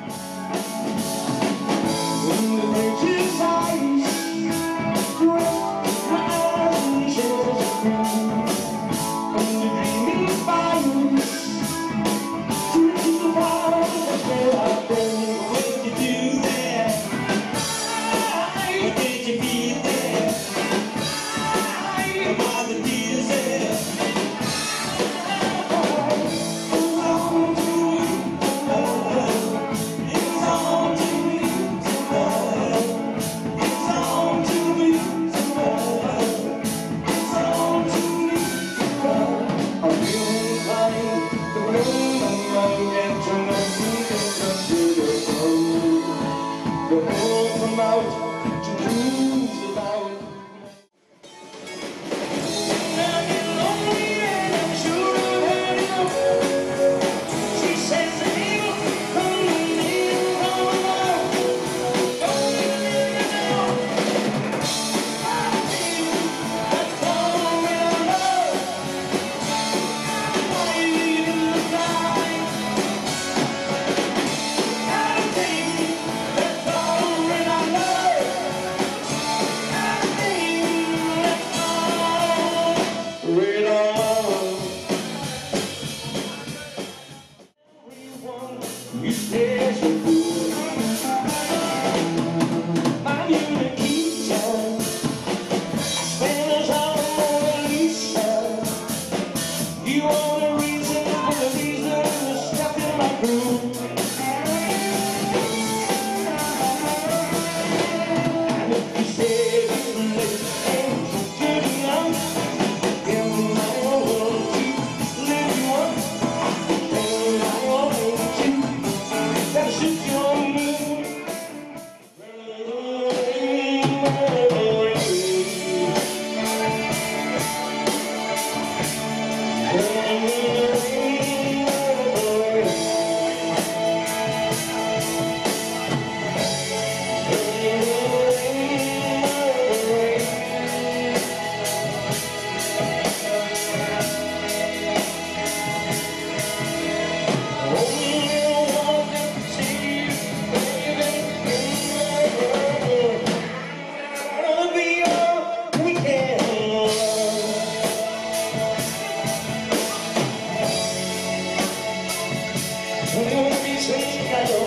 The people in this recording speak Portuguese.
Christ. You Um homem sem calor